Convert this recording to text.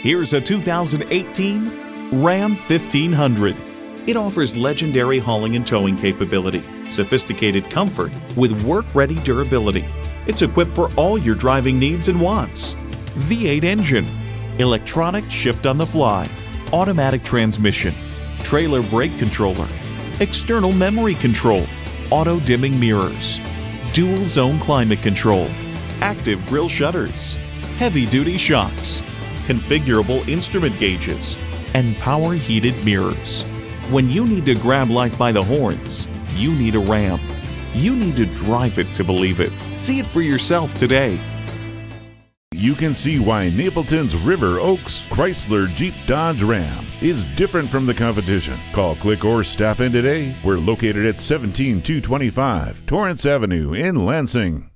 Here's a 2018 Ram 1500. It offers legendary hauling and towing capability, sophisticated comfort with work-ready durability. It's equipped for all your driving needs and wants. V8 engine, electronic shift on the fly, automatic transmission, trailer brake controller, external memory control, auto dimming mirrors, dual zone climate control, active grille shutters, heavy duty shocks, configurable instrument gauges, and power heated mirrors. When you need to grab life by the horns, you need a Ram. You need to drive it to believe it. See it for yourself today. You can see why Napleton's River Oaks Chrysler Jeep Dodge Ram is different from the competition. Call, click, or stop in today. We're located at 17225 Torrance Avenue in Lansing.